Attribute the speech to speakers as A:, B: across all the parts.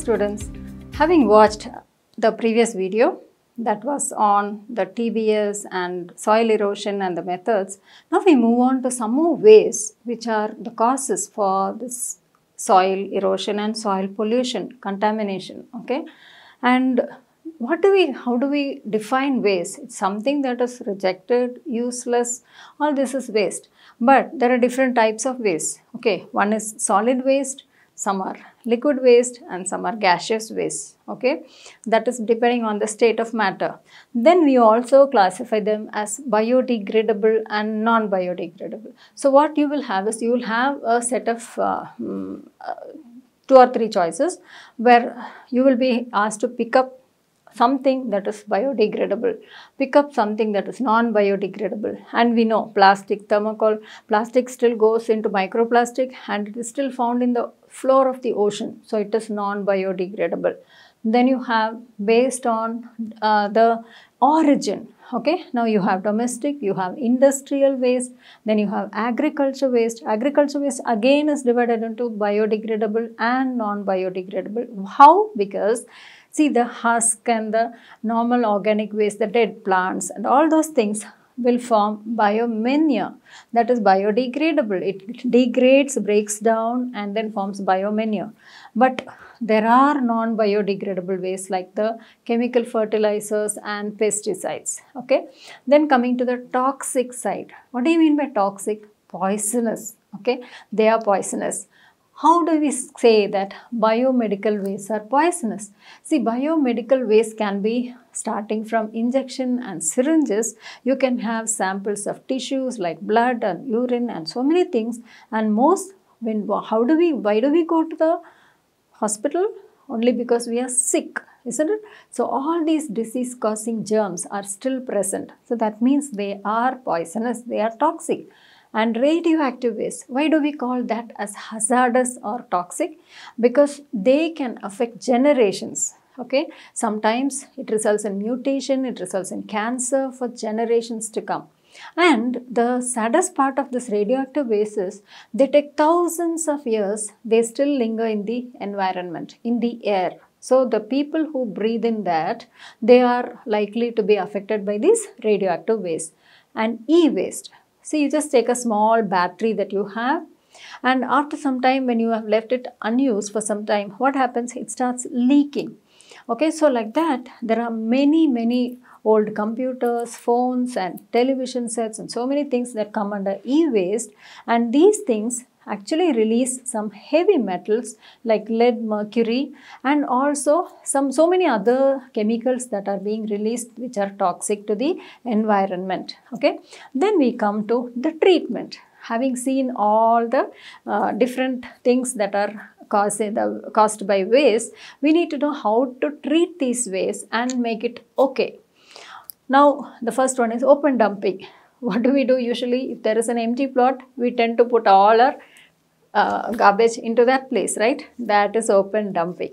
A: students, having watched the previous video that was on the TBS and soil erosion and the methods, now we move on to some more ways which are the causes for this soil erosion and soil pollution, contamination, okay? And what do we, how do we define waste? It's something that is rejected, useless, all this is waste. But there are different types of waste, okay? One is solid waste, some are liquid waste and some are gaseous waste okay? That is depending on the state of matter. Then we also classify them as biodegradable and non biodegradable so what you will have is you will have a set of uh, um, uh, two or three choices where you will be asked to pick up something that is biodegradable, pick up something that is non-biodegradable. And we know plastic, thermocol, plastic still goes into microplastic and it is still found in the floor of the ocean. So it is non-biodegradable. Then you have based on uh, the origin. Okay, now you have domestic, you have industrial waste, then you have agriculture waste. Agriculture waste again is divided into biodegradable and non-biodegradable. How? Because See the husk and the normal organic waste, the dead plants and all those things will form biomanure that is biodegradable. It degrades, breaks down and then forms biomanure. But there are non-biodegradable waste like the chemical fertilizers and pesticides. Okay. Then coming to the toxic side. What do you mean by toxic? Poisonous. Okay. They are poisonous. How do we say that biomedical waste are poisonous? See, biomedical waste can be starting from injection and syringes. You can have samples of tissues like blood and urine and so many things. And most, when how do we, why do we go to the hospital? Only because we are sick, isn't it? So all these disease causing germs are still present. So that means they are poisonous, they are toxic and radioactive waste. Why do we call that as hazardous or toxic? Because they can affect generations. Okay, sometimes it results in mutation, it results in cancer for generations to come. And the saddest part of this radioactive waste is they take thousands of years, they still linger in the environment, in the air. So the people who breathe in that, they are likely to be affected by this radioactive waste. And e-waste, so you just take a small battery that you have and after some time when you have left it unused for some time, what happens? It starts leaking. Okay, so like that, there are many, many old computers, phones and television sets and so many things that come under e-waste and these things actually release some heavy metals like lead, mercury and also some so many other chemicals that are being released which are toxic to the environment. Okay. Then we come to the treatment. Having seen all the uh, different things that are caused, by waste, we need to know how to treat these waste and make it okay. Now, the first one is open dumping. What do we do usually? If there is an empty plot, we tend to put all our uh, garbage into that place, right? That is open dumping.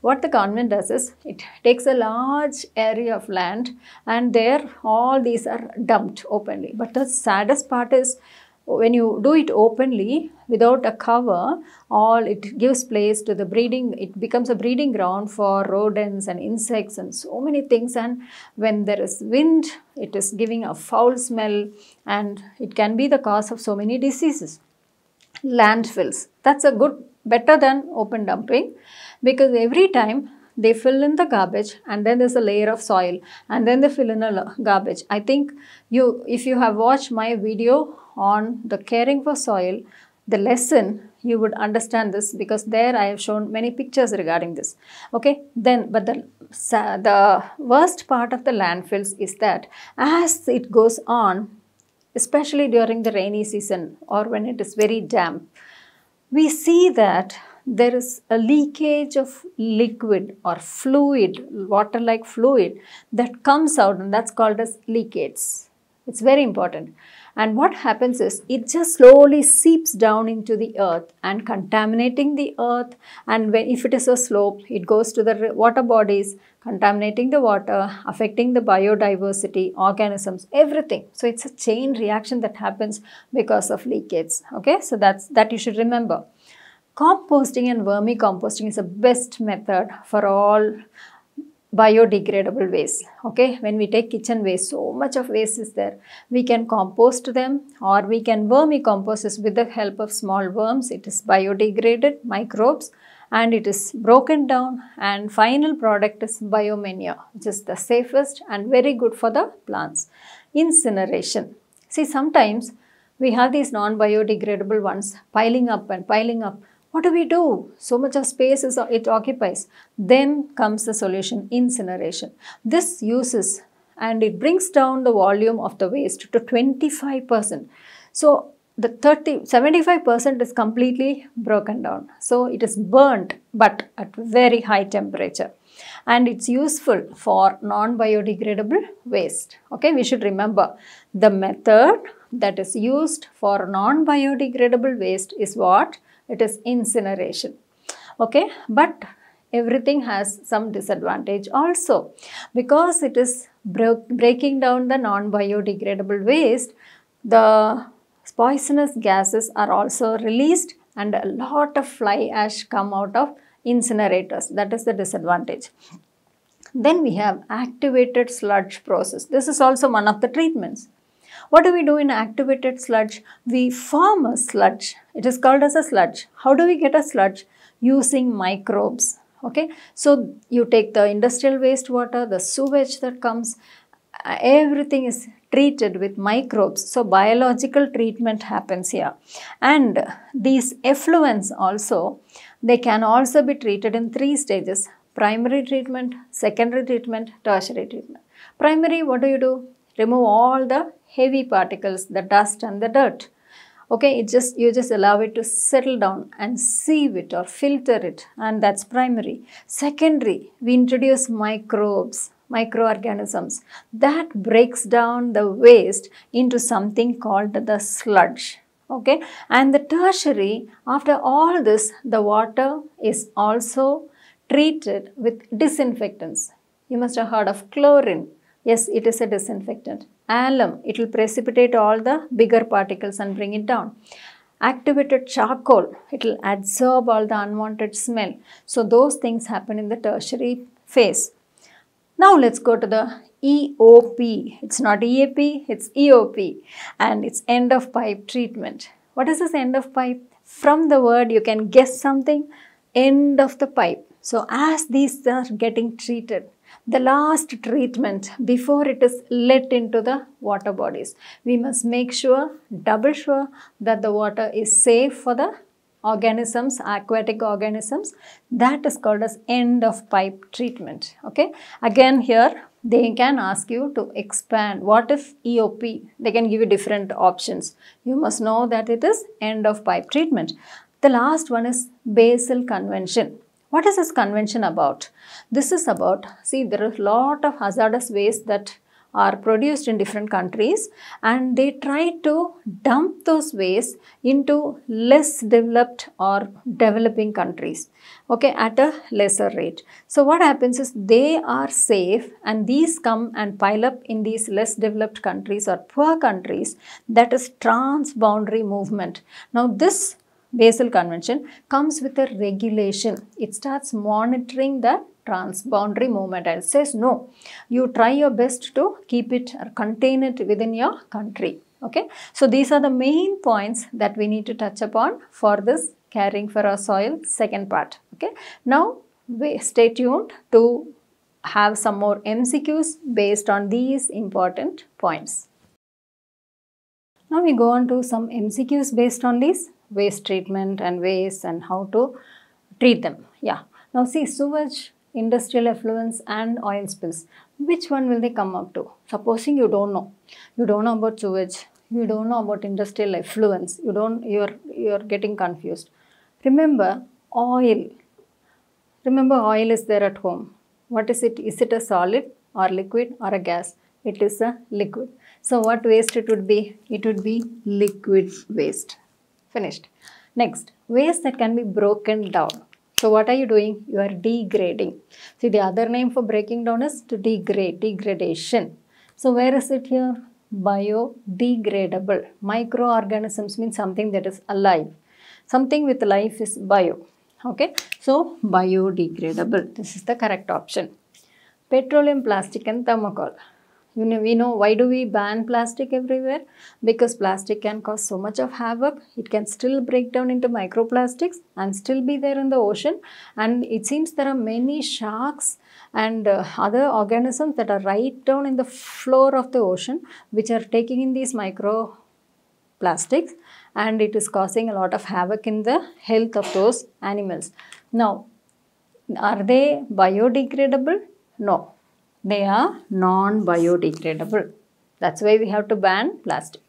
A: What the government does is it takes a large area of land and there all these are dumped openly. But the saddest part is when you do it openly without a cover all it gives place to the breeding it becomes a breeding ground for rodents and insects and so many things and when there is wind it is giving a foul smell and it can be the cause of so many diseases landfills. That's a good, better than open dumping because every time they fill in the garbage and then there's a layer of soil and then they fill in a garbage. I think you, if you have watched my video on the caring for soil, the lesson you would understand this because there I have shown many pictures regarding this. Okay, then but the the worst part of the landfills is that as it goes on, especially during the rainy season or when it is very damp, we see that there is a leakage of liquid or fluid, water-like fluid that comes out and that's called as leachates. It's very important. And what happens is it just slowly seeps down into the earth and contaminating the earth. And when, if it is a slope, it goes to the water bodies, contaminating the water, affecting the biodiversity, organisms, everything. So it's a chain reaction that happens because of leakages. Okay, so that's that you should remember. Composting and vermicomposting is the best method for all biodegradable waste okay? When we take kitchen waste so much of waste is there. We can compost them or we can vermicompost this with the help of small worms. It is biodegraded microbes and it is broken down and final product is biomanure which is the safest and very good for the plants. Incineration. See sometimes we have these non biodegradable ones piling up and piling up what do we do? So much of space is, it occupies. Then comes the solution incineration. This uses and it brings down the volume of the waste to 25%. So the 30 75% is completely broken down. So it is burnt but at very high temperature and it's useful for non-biodegradable waste. Okay, we should remember the method that is used for non-biodegradable waste is what? It is incineration. Okay? But everything has some disadvantage also. Because it is breaking down the non-biodegradable waste the poisonous gases are also released and a lot of fly ash come out of incinerators. That is the disadvantage. Then we have activated sludge process. This is also one of the treatments what do we do in activated sludge? We form a sludge. It is called as a sludge. How do we get a sludge? Using microbes. Okay, so you take the industrial wastewater, the sewage that comes, uh, everything is treated with microbes. So biological treatment happens here. And these effluents also, they can also be treated in three stages. Primary treatment, secondary treatment, tertiary treatment. Primary, what do you do? Remove all the heavy particles, the dust and the dirt. Okay, it just you just allow it to settle down and sieve it or filter it and that's primary. Secondary, we introduce microbes, microorganisms that breaks down the waste into something called the sludge okay and the tertiary after all this the water is also treated with disinfectants you must have heard of chlorine yes it is a disinfectant alum, it will precipitate all the bigger particles and bring it down. Activated charcoal, it will absorb all the unwanted smell. So those things happen in the tertiary phase. Now let's go to the EOP. It's not EAP, it's EOP and it's end of pipe treatment. What is this end of pipe? From the word you can guess something, end of the pipe. So as these are getting treated, the last treatment before it is let into the water bodies. We must make sure, double sure that the water is safe for the organisms, aquatic organisms. That is called as end of pipe treatment. Okay. Again here they can ask you to expand. What if EOP? They can give you different options. You must know that it is end of pipe treatment. The last one is Basel Convention. What is this convention about? This is about, see there are a lot of hazardous waste that are produced in different countries and they try to dump those waste into less developed or developing countries okay at a lesser rate so what happens is they are safe and these come and pile up in these less developed countries or poor countries that is transboundary movement now this Basel Convention comes with a regulation. It starts monitoring the transboundary movement and says no, you try your best to keep it or contain it within your country. Okay, so these are the main points that we need to touch upon for this caring for our soil second part. Okay, now we stay tuned to have some more MCQs based on these important points. Now we go on to some MCQs based on these waste treatment and waste and how to treat them. Yeah. Now see sewage, industrial effluents and oil spills. Which one will they come up to? Supposing you don't know. You don't know about sewage. You don't know about industrial effluents. You don't, you're, you're getting confused. Remember oil. Remember oil is there at home. What is it? Is it a solid or liquid or a gas? It is a liquid. So what waste it would be? It would be liquid waste. Finished. Next, waste that can be broken down. So what are you doing? You are degrading. See the other name for breaking down is to degrade, degradation. So where is it here? Biodegradable. Microorganisms means something that is alive. something with life is bio. Okay, so biodegradable. This is the correct option. Petroleum, plastic, and thermocol. You know, we know why do we ban plastic everywhere? Because plastic can cause so much of havoc. It can still break down into microplastics and still be there in the ocean. And it seems there are many sharks and uh, other organisms that are right down in the floor of the ocean which are taking in these microplastics and it is causing a lot of havoc in the health of those animals. Now, are they biodegradable? No, they are non-biodegradable. That's why we have to ban plastic.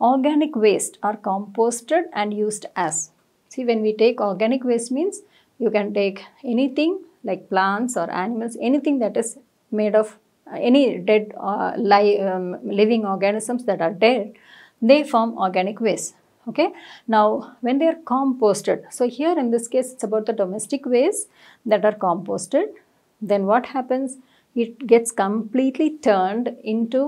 A: Organic waste are composted and used as. See, when we take organic waste means you can take anything like plants or animals, anything that is made of uh, any dead uh, li um, living organisms that are dead, they form organic waste okay now when they are composted so here in this case it's about the domestic waste that are composted then what happens it gets completely turned into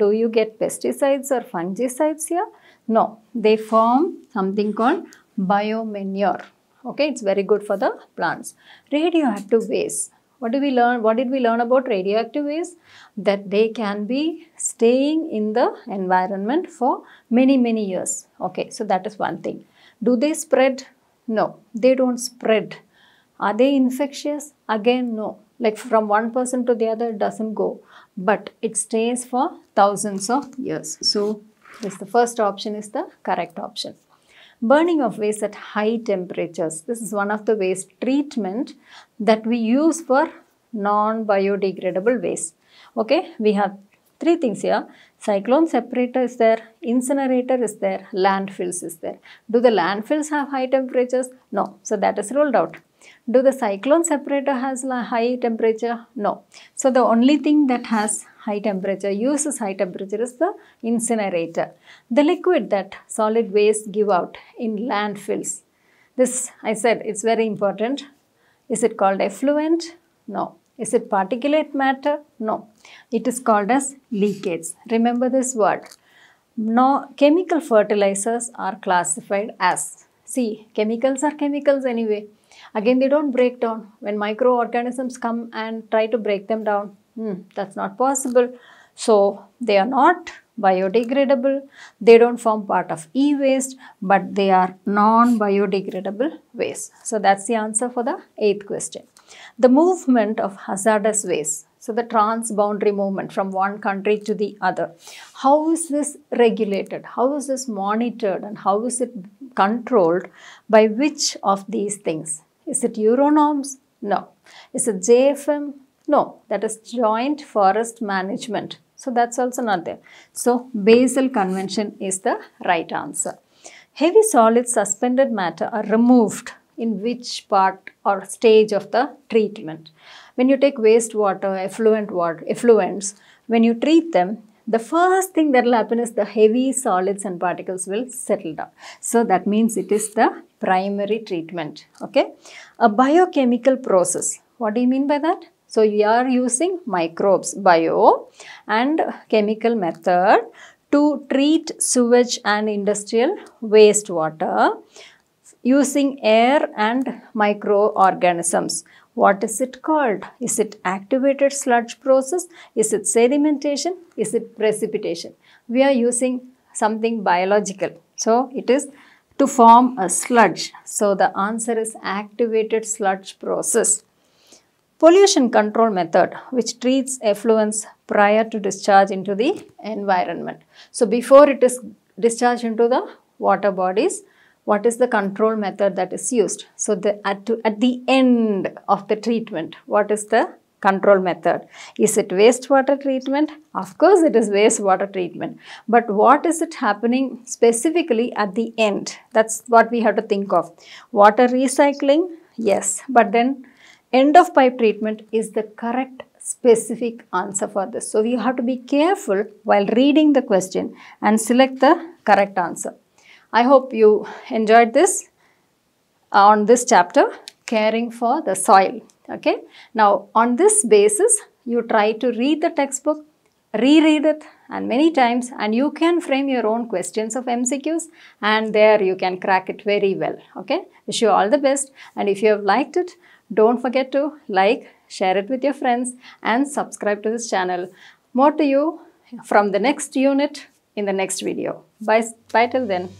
A: do you get pesticides or fungicides here? No they form something called biomanure. Okay it's very good for the plants. Radioactive waste. What do we learn what did we learn about radioactive waste? That they can be staying in the environment for many many years. Okay so that is one thing. Do they spread? No they don't spread. Are they infectious? Again no like from one person to the other it doesn't go. But it stays for thousands of years. So this the first option is the correct option. Burning of waste at high temperatures. This is one of the waste treatment that we use for non biodegradable waste. Okay? We have three things here. Cyclone separator is there. Incinerator is there. Landfills is there. Do the landfills have high temperatures? No. So that is ruled out do the cyclone separator has high temperature? No. So the only thing that has high temperature, uses high temperature is the incinerator. The liquid that solid waste give out in landfills. This I said it's very important. Is it called effluent? No. Is it particulate matter? No. It is called as leachate. Remember this word. No, chemical fertilizers are classified as. See, chemicals are chemicals anyway. Again, they don't break down. When microorganisms come and try to break them down, hmm, that's not possible. So, they are not biodegradable. They don't form part of e-waste, but they are non-biodegradable waste. So, that's the answer for the eighth question. The movement of hazardous waste. So, the transboundary movement from one country to the other. How is this regulated? How is this monitored? And how is it controlled by which of these things? Is it Euronorms? No. Is it JFM? No. That is Joint Forest Management. So that's also not there. So Basel Convention is the right answer. Heavy solid suspended matter are removed in which part or stage of the treatment. When you take wastewater, effluent water, effluents, when you treat them, the first thing that will happen is the heavy solids and particles will settle down. So that means it is the primary treatment. Okay. A biochemical process. What do you mean by that? So you are using microbes, bio and chemical method to treat sewage and industrial wastewater using air and microorganisms. What is it called? Is it activated sludge process? Is it sedimentation? Is it precipitation? We are using something biological. So, it is to form a sludge. So, the answer is activated sludge process. Pollution control method which treats effluents prior to discharge into the environment. So, before it is discharged into the water bodies, what is the control method that is used. So, the, at, at the end of the treatment, what is the control method? Is it wastewater treatment? Of course, it is wastewater treatment. But what is it happening specifically at the end? That's what we have to think of. Water recycling? Yes. But then end of pipe treatment is the correct specific answer for this. So, you have to be careful while reading the question and select the correct answer. I hope you enjoyed this uh, on this chapter, caring for the soil. Okay. Now, on this basis, you try to read the textbook, reread it and many times and you can frame your own questions of MCQs and there you can crack it very well. Okay. Wish you all the best and if you have liked it, don't forget to like, share it with your friends and subscribe to this channel. More to you from the next unit in the next video. Bye, bye till then.